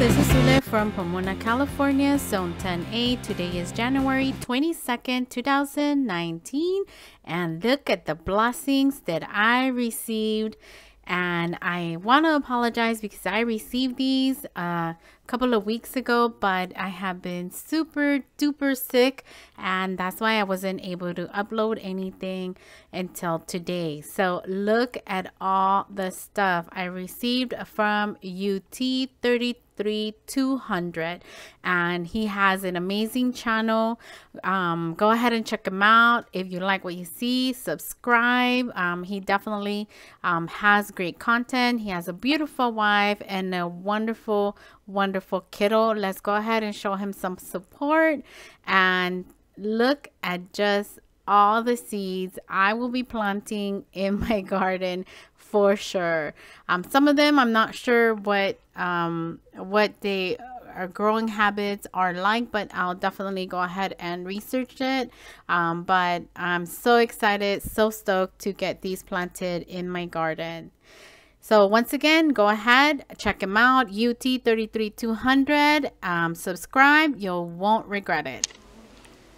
this is Sule from Pomona, California, Zone 10A. Today is January 22nd, 2019, and look at the blessings that I received. And I want to apologize because I received these a couple of weeks ago, but I have been super duper sick, and that's why I wasn't able to upload anything until today. So, look at all the stuff I received from UT33. 3200 and he has an amazing channel. Um, go ahead and check him out. If you like what you see subscribe. Um, he definitely um, has great content. He has a beautiful wife and a wonderful wonderful kiddo. Let's go ahead and show him some support and look at just all the seeds I will be planting in my garden for sure. Um, some of them I'm not sure what um, what they are growing habits are like, but I'll definitely go ahead and research it. Um, but I'm so excited, so stoked to get these planted in my garden. So once again, go ahead, check them out, UT33200, um, subscribe, you won't regret it.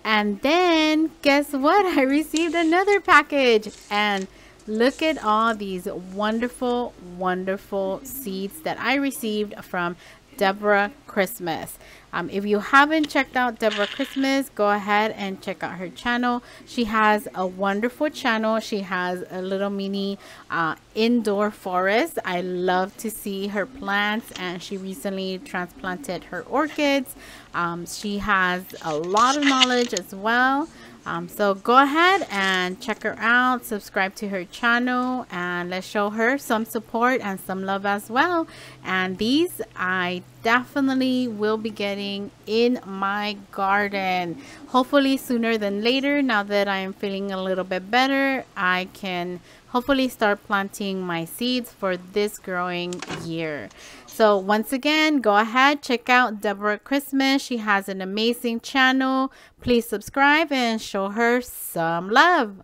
And then guess what? I received another package and look at all these wonderful, wonderful seeds that I received from Deborah Christmas. Um, if you haven't checked out Deborah Christmas, go ahead and check out her channel. She has a wonderful channel. She has a little mini uh, indoor forest. I love to see her plants and she recently transplanted her orchids. Um, she has a lot of knowledge as well. Um, so go ahead and check her out, subscribe to her channel, and let's show her some support and some love as well. And these I definitely will be getting in my garden. Hopefully sooner than later, now that I am feeling a little bit better, I can hopefully start planting my seeds for this growing year. So once again, go ahead, check out Deborah Christmas. She has an amazing channel. Please subscribe and show her some love.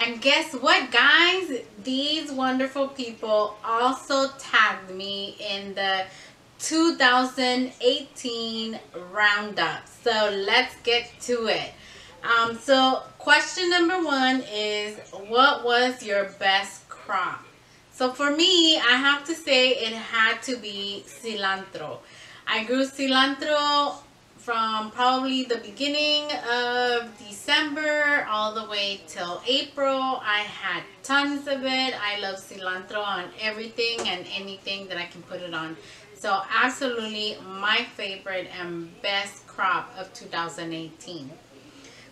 And guess what, guys? These wonderful people also tagged me in the 2018 roundup. So let's get to it. Um, so question number one is, what was your best crop? So for me, I have to say it had to be cilantro. I grew cilantro from probably the beginning of December all the way till April. I had tons of it. I love cilantro on everything and anything that I can put it on. So absolutely my favorite and best crop of 2018.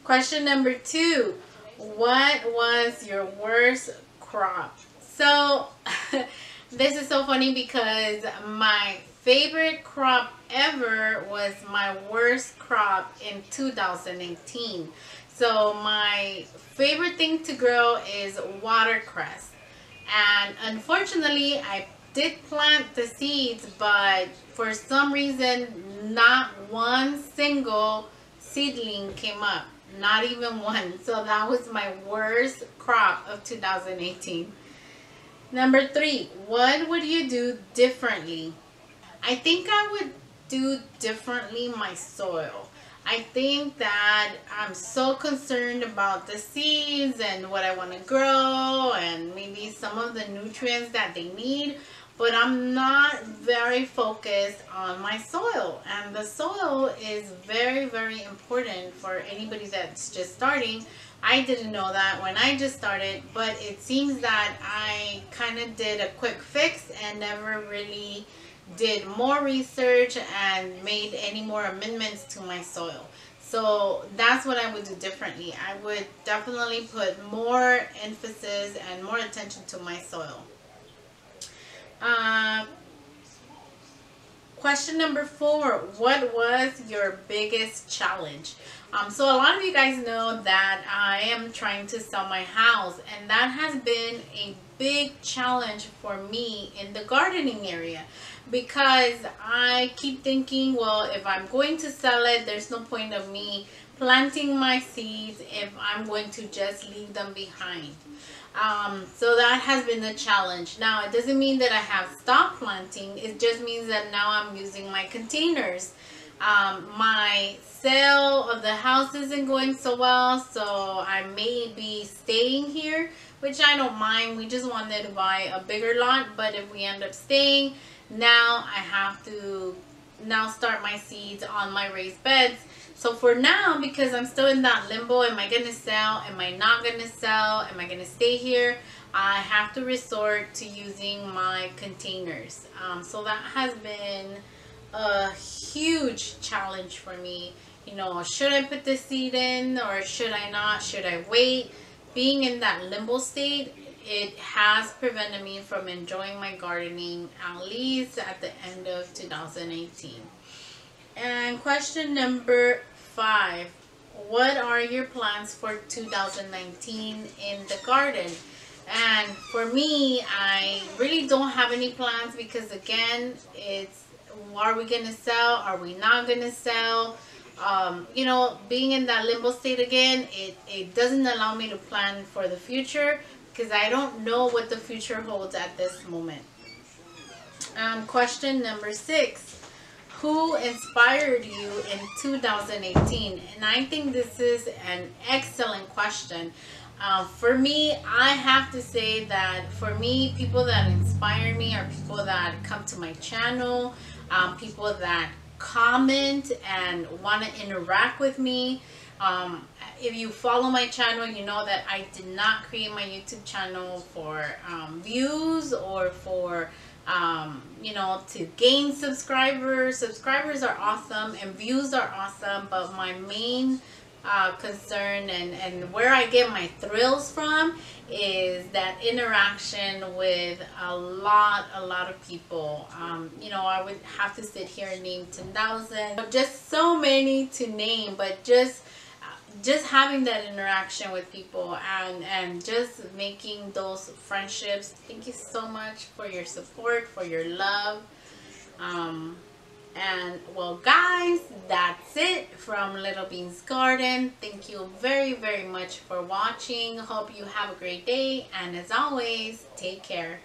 Question number two, what was your worst crop? So this is so funny because my favorite crop ever was my worst crop in 2018. So my favorite thing to grow is watercress. And unfortunately, I did plant the seeds, but for some reason, not one single seedling came up. Not even one. So that was my worst crop of 2018. Number three, what would you do differently? I think I would do differently my soil. I think that I'm so concerned about the seeds and what I want to grow and maybe some of the nutrients that they need, but I'm not very focused on my soil. And the soil is very, very important for anybody that's just starting I didn't know that when I just started, but it seems that I kind of did a quick fix and never really did more research and made any more amendments to my soil. So that's what I would do differently. I would definitely put more emphasis and more attention to my soil. Uh, question number four, what was your biggest challenge? Um, so a lot of you guys know that I am trying to sell my house and that has been a big challenge for me in the gardening area because I keep thinking well if I'm going to sell it there's no point of me planting my seeds if I'm going to just leave them behind. Um, so that has been the challenge. Now, it doesn't mean that I have stopped planting. It just means that now I'm using my containers. Um, my sale of the house isn't going so well, so I may be staying here, which I don't mind. We just wanted to buy a bigger lot, but if we end up staying, now I have to now start my seeds on my raised beds so for now, because I'm still in that limbo, am I going to sell? Am I not going to sell? Am I going to stay here? I have to resort to using my containers. Um, so that has been a huge challenge for me. You know, should I put the seed in or should I not? Should I wait? Being in that limbo state, it has prevented me from enjoying my gardening at least at the end of 2018. And question number five. What are your plans for 2019 in the garden? And for me, I really don't have any plans because again, it's are we going to sell? Are we not going to sell? Um, you know, being in that limbo state again, it, it doesn't allow me to plan for the future because I don't know what the future holds at this moment. Um, question number six who inspired you in 2018? And I think this is an excellent question. Uh, for me, I have to say that for me, people that inspire me are people that come to my channel, um, people that comment and want to interact with me. Um, if you follow my channel, you know that I did not create my YouTube channel for um, views or for um, you know, to gain subscribers. Subscribers are awesome and views are awesome, but my main uh, concern and, and where I get my thrills from is that interaction with a lot, a lot of people. Um, you know, I would have to sit here and name 10,000, just so many to name, but just just having that interaction with people and and just making those friendships. Thank you so much for your support for your love. Um and well guys that's it from little beans garden. Thank you very very much for watching. Hope you have a great day. And as always take care